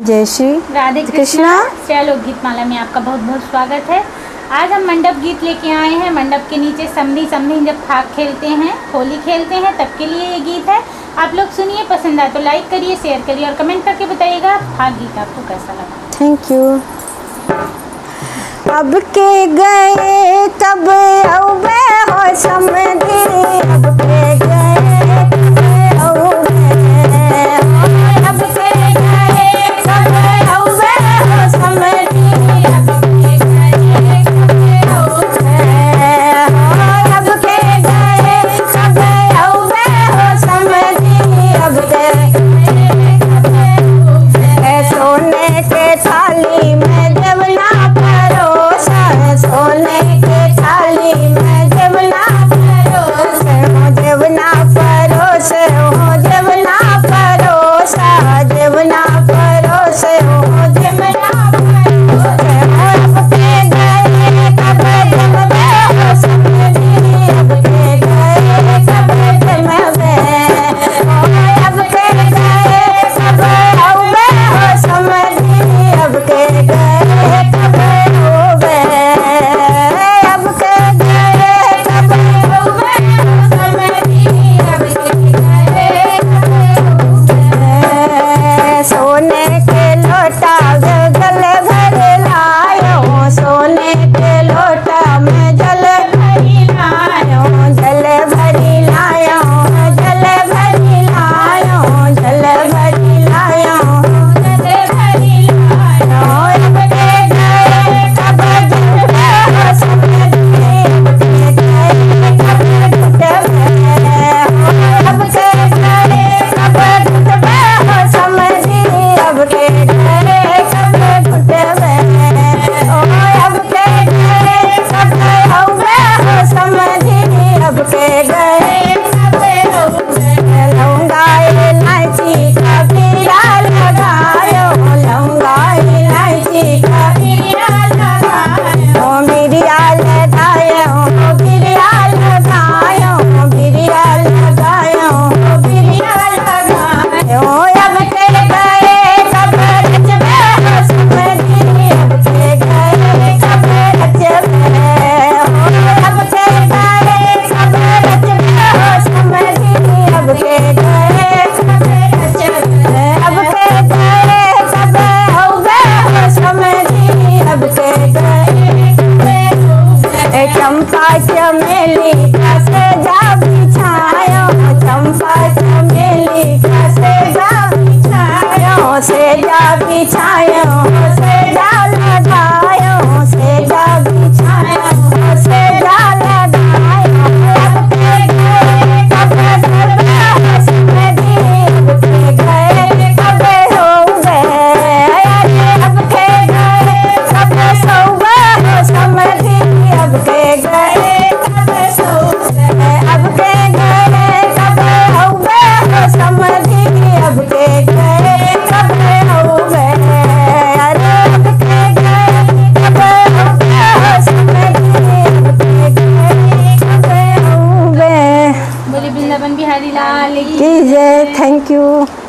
जय श्री राधे कृष्णा चलो गीतमाला में आपका बहुत बहुत स्वागत है। आज हम मंडप गीत लेके आए हैं। मंडप के नीचे समनी समी जब थाक खेलते हैं होली खेलते हैं तब के लिए ये गीत है। आप लोग सुनिए पसंद आए तो लाइक करिए शेयर करिए और कमेंट करके बताइएगा थाक गीत आपको कैसा लगा। थैंक यू अब के गए तब अब समधी अब के Thank you.